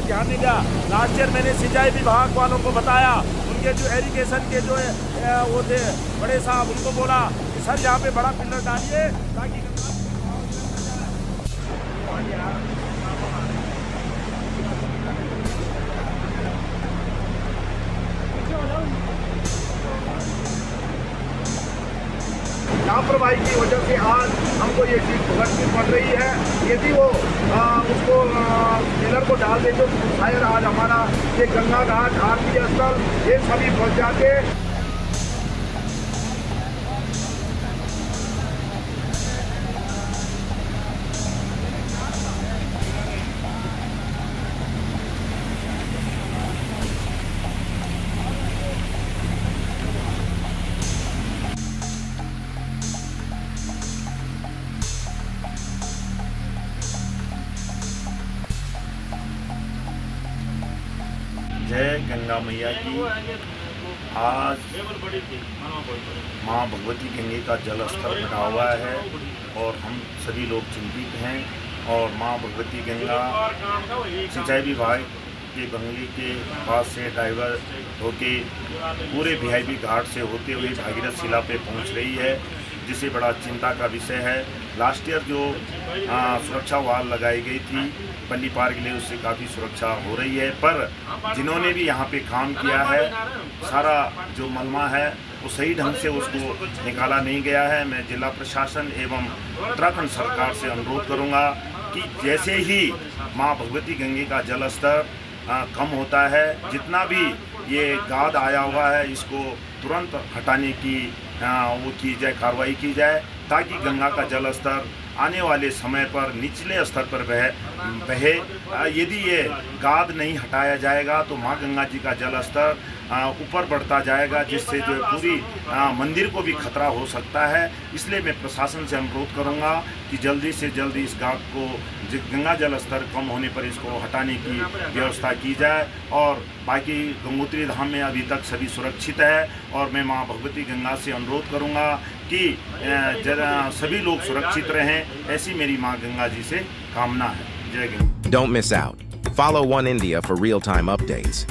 पानी दिया। Last year मैंने सिंचाई विभाग वालों को बताया, उनके जो एरीगेशन के जो वो थे, बड़े साहब, उनको बोला कि, सर, यहाँ पे बड़ा पिलर डालिए ताकि लापरवाही की वजह से आज हमको ये चीज़ भुगतनी पड़ रही है। यदि वो आ, उसको पिलर को डाल दे तो शायद आज हमारा ये गंगा घाट आरती स्थल ये सभी पहुँच जाते। जय गंगा मैया की। आज माँ भगवती गंगे का जल स्तर घटा हुआ है और हम सभी लोग चिंतित हैं और माँ भगवती गंगा सिंचाई विभाग के बंगले के पास से डाइवर होके पूरे वीआईपी घाट से होते हुए भागीरथ शिला पे पहुँच रही है। जिसे बड़ा चिंता का विषय है। लास्ट ईयर जो आ, सुरक्षा वाल लगाई गई थी पल्ली पार के लिए उससे काफ़ी सुरक्षा हो रही है। पर जिन्होंने भी यहाँ पे काम किया है सारा जो मलमा है वो सही ढंग से उसको निकाला नहीं गया है। मैं जिला प्रशासन एवं उत्तराखंड सरकार से अनुरोध करूँगा कि जैसे ही माँ भगवती गंगे का जल स्तर कम होता है जितना भी ये गाद आया हुआ है इसको तुरंत हटाने की वो की जाए कार्रवाई की जाए ताकि गंगा का जल स्तर आने वाले समय पर, निचले स्तर पर बह। बहे यदि ये गाद नहीं हटाया जाएगा तो माँ गंगा जी का जल स्तर ऊपर बढ़ता जाएगा, जिससे जो पूरी मंदिर को भी खतरा हो सकता है। इसलिए मैं प्रशासन से अनुरोध करूँगा कि जल्दी से जल्दी इस गाद को गंगा जल स्तर कम होने पर इसको हटाने की व्यवस्था की जाए। और बाकी गंगोत्री धाम में अभी तक सभी सुरक्षित है। और मैं माँ भगवती गंगा से अनुरोध करूँगा कि जरा सभी लोग सुरक्षित रहें, ऐसी मेरी माँ गंगा जी से कामना है। जय Ganga. Don't miss out follow one India for real time updates